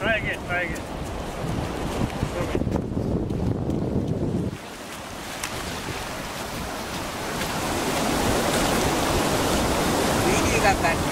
Try again, try again. Really got that.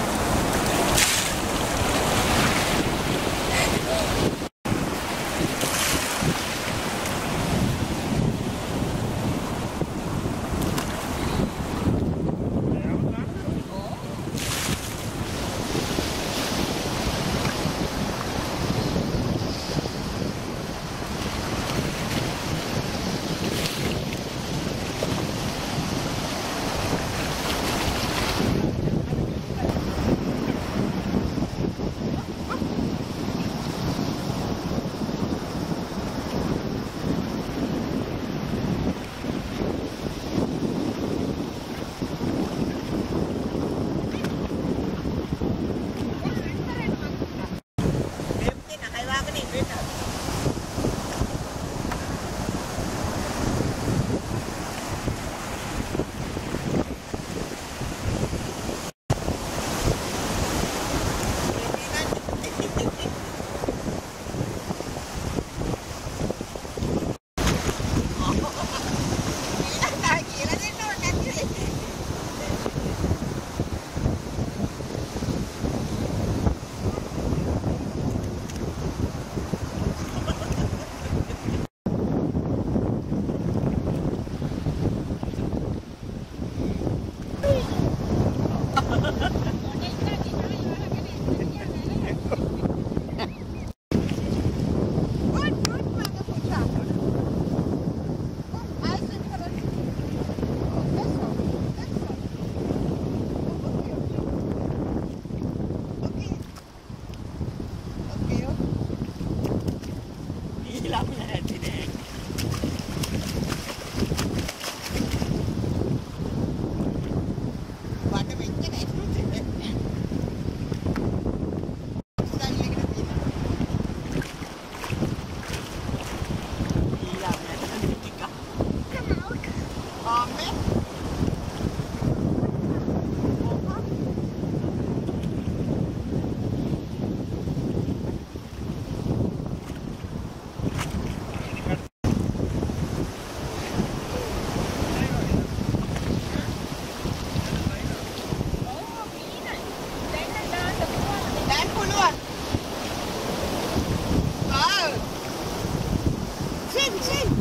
Attention!